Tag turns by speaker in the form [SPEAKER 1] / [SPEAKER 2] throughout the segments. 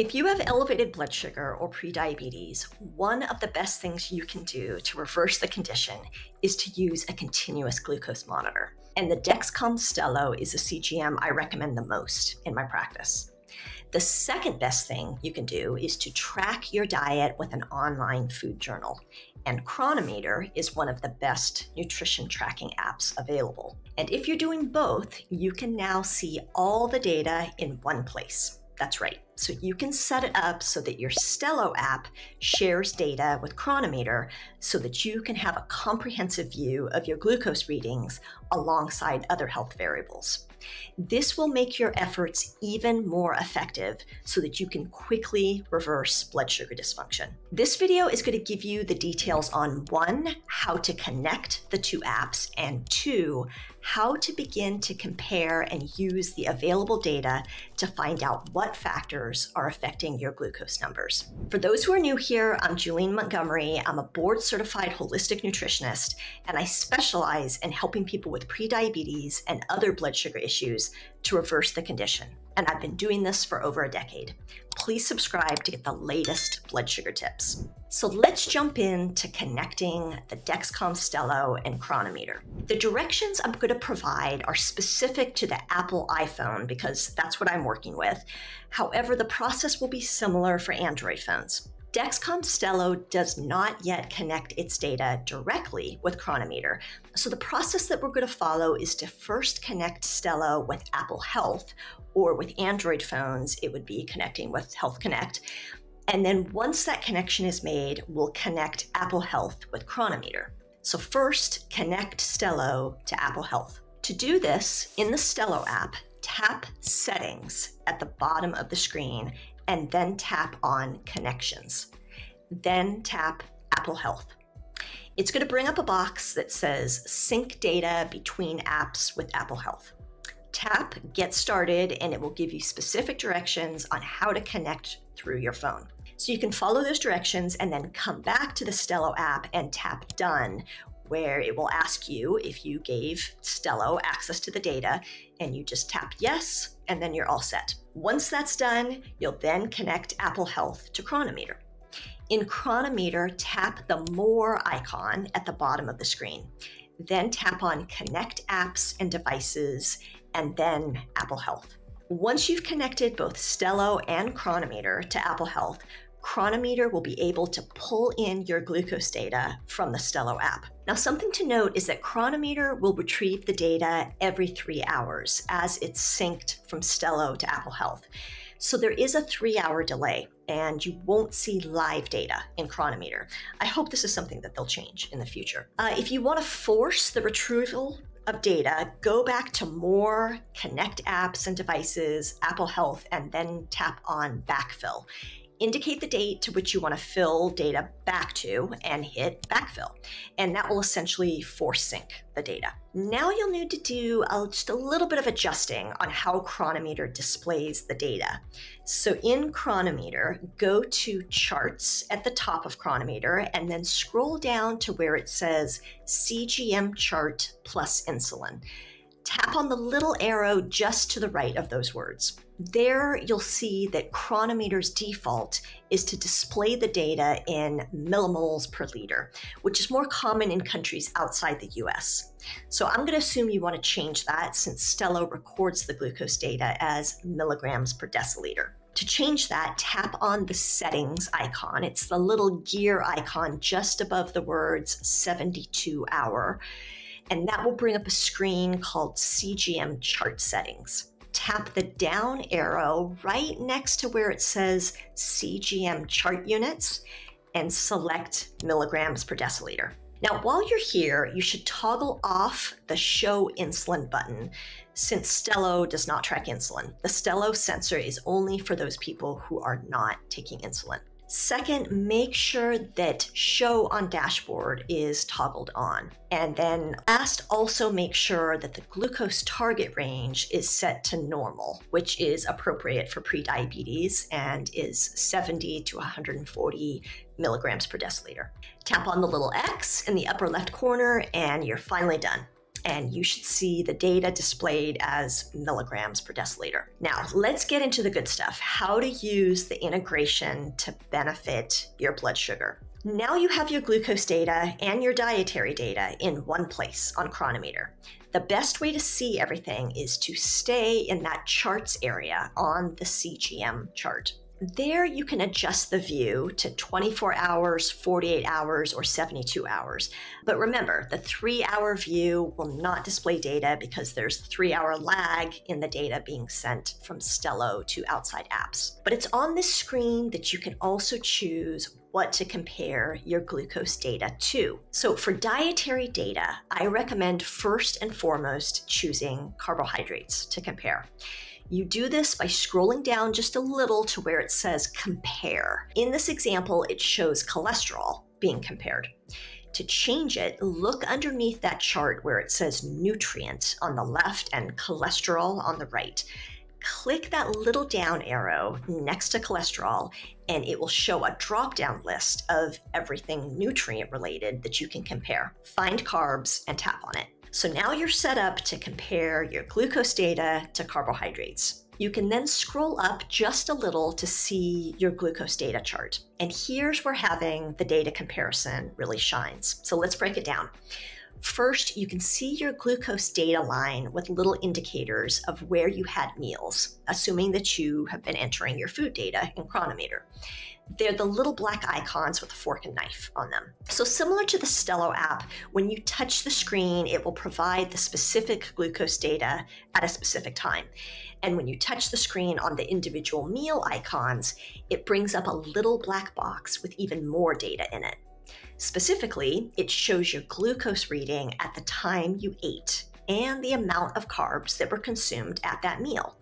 [SPEAKER 1] If you have elevated blood sugar or prediabetes, one of the best things you can do to reverse the condition is to use a continuous glucose monitor. And the Dexcom Stelo is the CGM I recommend the most in my practice. The second best thing you can do is to track your diet with an online food journal. And Cronometer is one of the best nutrition tracking apps available. And if you're doing both, you can now see all the data in one place. That's right. So you can set it up so that your Stelo app shares data with Cronometer so that you can have a comprehensive view of your glucose readings alongside other health variables. This will make your efforts even more effective so that you can quickly reverse blood sugar dysfunction. This video is going to give you the details on one, how to connect the two apps, and two, how to begin to compare and use the available data to find out what factors are affecting your glucose numbers. For those who are new here, I'm Julene Montgomery. I'm a board certified holistic nutritionist, and I specialize in helping people with prediabetes and other blood sugar issues to reverse the condition. And I've been doing this for over a decade. Please subscribe to get the latest blood sugar tips. So let's jump into connecting the Dexcom Stelo and Cronometer. The directions I'm going to provide are specific to the Apple iPhone because that's what I'm working with. However, the process will be similar for Android phones. Dexcom Stelo does not yet connect its data directly with Cronometer. So the process that we're going to follow is to first connect Stelo with Apple Health, or with Android phones, it would be connecting with Health Connect. And then once that connection is made, we'll connect Apple Health with Cronometer. So first, connect Stelo to Apple Health. To do this, in the Stelo app, tap Settings at the bottom of the screen and then tap on Connections. Then tap Apple Health. It's going to bring up a box that says Sync data between apps with Apple Health. Tap Get Started and it will give you specific directions on how to connect through your phone. So you can follow those directions and then come back to the Stelo app and tap Done, where it will ask you if you gave Stelo access to the data, and you just tap yes, and then you're all set. Once that's done, you'll then connect Apple Health to Cronometer. In Cronometer, tap the More icon at the bottom of the screen. Then tap on Connect Apps and Devices, and then Apple Health. Once you've connected both Stelo and Cronometer to Apple Health, Cronometer will be able to pull in your glucose data from the Stelo app. Now, something to note is that Cronometer will retrieve the data every three hours as it's synced from Stelo to Apple Health. So there is a three hour delay and you won't see live data in Cronometer. I hope this is something that they'll change in the future. Uh, if you want to force the retrieval of data, go back to more connect apps and devices, Apple Health, and then tap on backfill indicate the date to which you want to fill data back to and hit backfill. And that will essentially force sync the data. Now you'll need to do a, just a little bit of adjusting on how Cronometer displays the data. So in Cronometer, go to charts at the top of Cronometer and then scroll down to where it says CGM chart plus insulin. Tap on the little arrow just to the right of those words. There, you'll see that Cronometer's default is to display the data in millimoles per liter, which is more common in countries outside the US. So I'm going to assume you want to change that since Stelo records the glucose data as milligrams per deciliter. To change that, tap on the settings icon. It's the little gear icon just above the words 72 hour. And that will bring up a screen called CGM chart settings tap the down arrow right next to where it says CGM chart units and select milligrams per deciliter. Now, while you're here, you should toggle off the show insulin button since Stelo does not track insulin. The Stelo sensor is only for those people who are not taking insulin. Second, make sure that show on dashboard is toggled on. And then last, also make sure that the glucose target range is set to normal, which is appropriate for prediabetes and is 70 to 140 milligrams per deciliter. Tap on the little X in the upper left corner and you're finally done. And you should see the data displayed as milligrams per deciliter. Now, let's get into the good stuff how to use the integration to benefit your blood sugar. Now you have your glucose data and your dietary data in one place on Cronometer. The best way to see everything is to stay in that charts area on the CGM chart. There, you can adjust the view to 24 hours, 48 hours, or 72 hours. But remember, the three hour view will not display data because there's three hour lag in the data being sent from Stelo to outside apps. But it's on this screen that you can also choose what to compare your glucose data to. So, for dietary data, I recommend first and foremost choosing carbohydrates to compare. You do this by scrolling down just a little to where it says compare. In this example, it shows cholesterol being compared. To change it, look underneath that chart where it says nutrient on the left and cholesterol on the right. Click that little down arrow next to cholesterol, and it will show a drop down list of everything nutrient related that you can compare. Find carbs and tap on it. So now you're set up to compare your glucose data to carbohydrates. You can then scroll up just a little to see your glucose data chart. And here's where having the data comparison really shines. So let's break it down. First, you can see your glucose data line with little indicators of where you had meals, assuming that you have been entering your food data in Cronometer. They're the little black icons with a fork and knife on them. So, similar to the Stelo app, when you touch the screen, it will provide the specific glucose data at a specific time. And when you touch the screen on the individual meal icons, it brings up a little black box with even more data in it. Specifically, it shows your glucose reading at the time you ate and the amount of carbs that were consumed at that meal.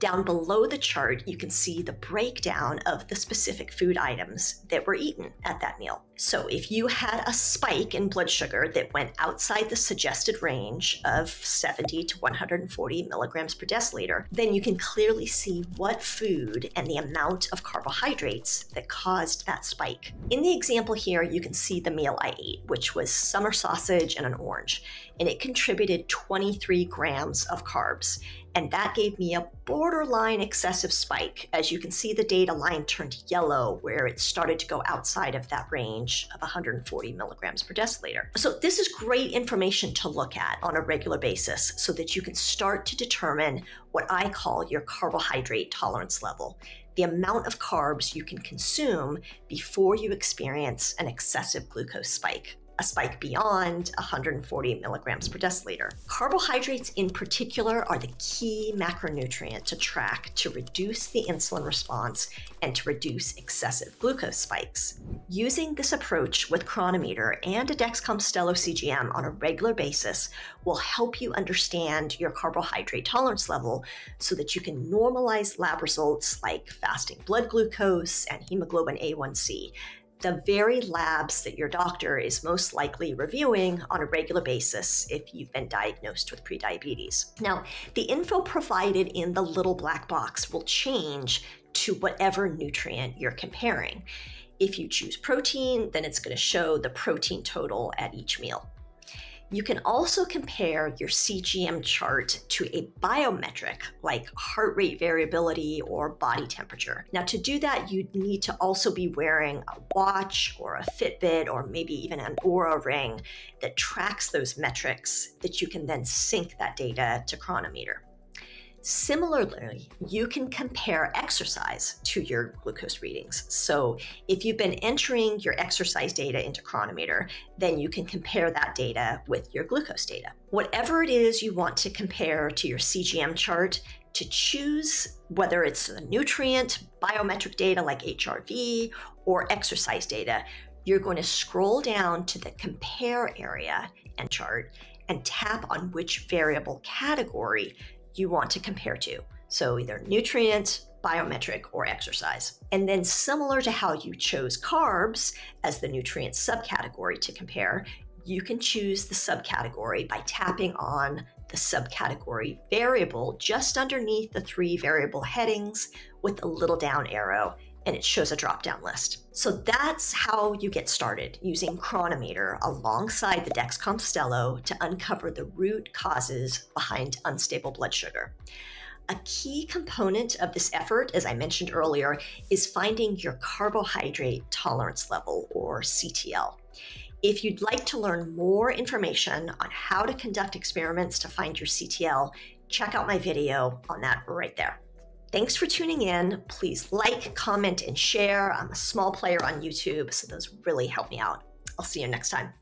[SPEAKER 1] Down below the chart, you can see the breakdown of the specific food items that were eaten at that meal. So, if you had a spike in blood sugar that went outside the suggested range of 70 to 140 milligrams per deciliter, then you can clearly see what food and the amount of carbohydrates that caused that spike. In the example here, you can see the meal I ate, which was summer sausage and an orange, and it contributed 23 grams of carbs and that gave me a borderline excessive spike. As you can see, the data line turned yellow where it started to go outside of that range of 140 milligrams per deciliter. So, this is great information to look at on a regular basis so that you can start to determine what I call your carbohydrate tolerance level the amount of carbs you can consume before you experience an excessive glucose spike a spike beyond 140 milligrams per deciliter. Carbohydrates, in particular, are the key macronutrient to track to reduce the insulin response and to reduce excessive glucose spikes. Using this approach with Cronometer and a Dexcom Stelo CGM on a regular basis will help you understand your carbohydrate tolerance level so that you can normalize lab results like fasting blood glucose and hemoglobin A1C the very labs that your doctor is most likely reviewing on a regular basis if you've been diagnosed with prediabetes. Now, the info provided in the little black box will change to whatever nutrient you're comparing. If you choose protein, then it's going to show the protein total at each meal. You can also compare your CGM chart to a biometric like heart rate variability or body temperature. Now, to do that, you'd need to also be wearing a watch or a Fitbit or maybe even an Oura ring that tracks those metrics that you can then sync that data to Cronometer. Similarly, you can compare exercise to your glucose readings. So, if you've been entering your exercise data into Cronometer, then you can compare that data with your glucose data. Whatever it is you want to compare to your CGM chart, to choose whether it's a nutrient, biometric data like HRV, or exercise data, you're going to scroll down to the compare area and chart and tap on which variable category you want to compare to. So either nutrient, biometric, or exercise. And then, similar to how you chose carbs as the nutrient subcategory to compare, you can choose the subcategory by tapping on the subcategory variable just underneath the three variable headings with a little down arrow and it shows a drop down list. So that's how you get started using Cronometer alongside the Dexcom Stelo to uncover the root causes behind unstable blood sugar. A key component of this effort, as I mentioned earlier, is finding your carbohydrate tolerance level, or CTL. If you'd like to learn more information on how to conduct experiments to find your CTL, check out my video on that right there. Thanks for tuning in. Please like, comment, and share. I'm a small player on YouTube, so those really help me out. I'll see you next time.